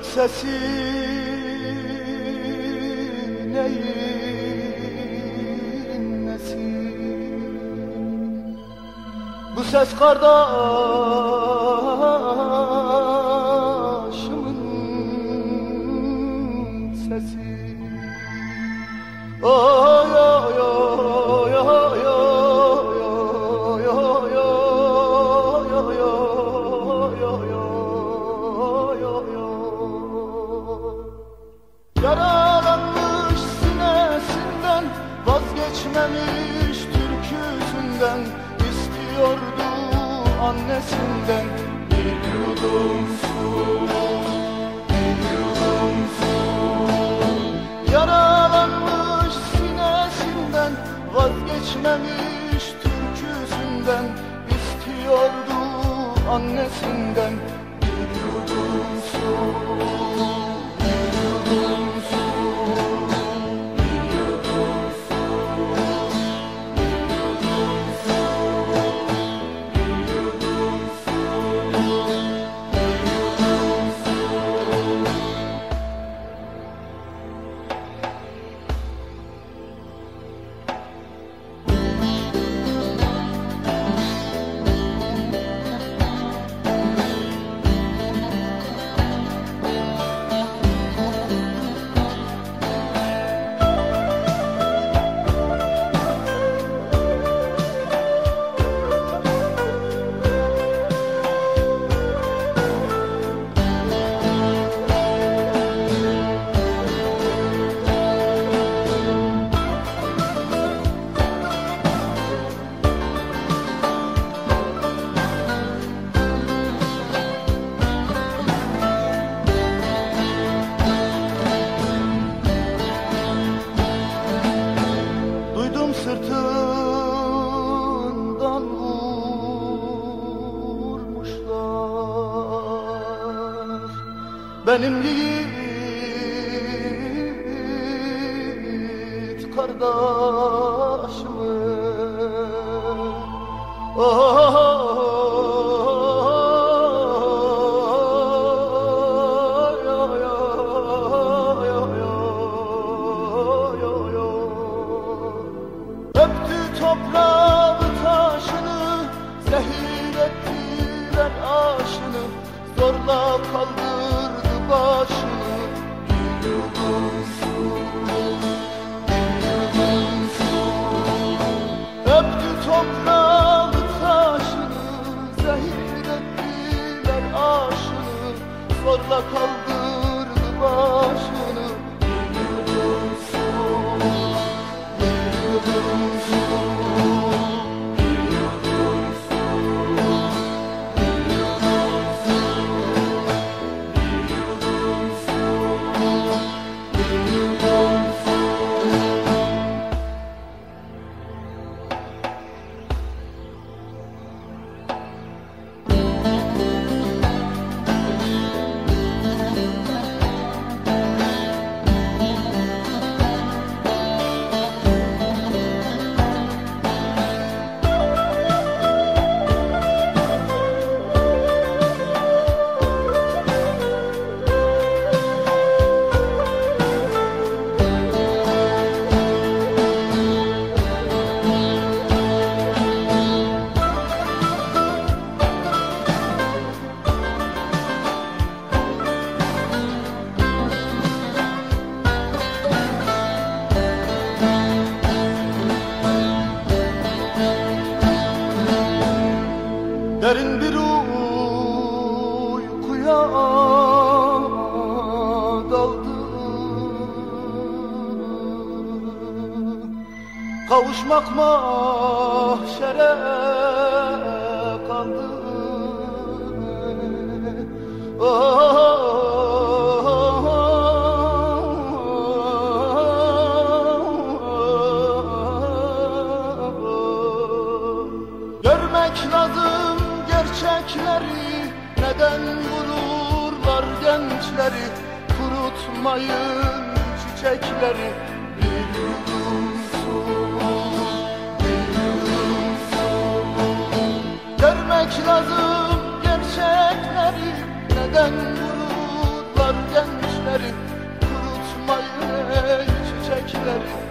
sesi neyin nesi? Bu ses kardeşimin sesi. Oy Vazgeçmemiş türküsünden istiyordu annesinden. Bir yudum su Bir yudum su Yaralanmış sinesinden Vazgeçmemiş türküsünden istiyordu annesinden. Bir yudum su benim yiğit kardeşim. Oh. Omuzlarla kaldırdı baş Derin bir uykuya daldı. Kavuşmak mahşere kaldı. Görmek gençleri Kurutmayın çiçekleri. Bir yudum su Bir yudum su. Görmek lazım gerçekleri. Neden vururlar gençleri Kurutmayın çiçekleri?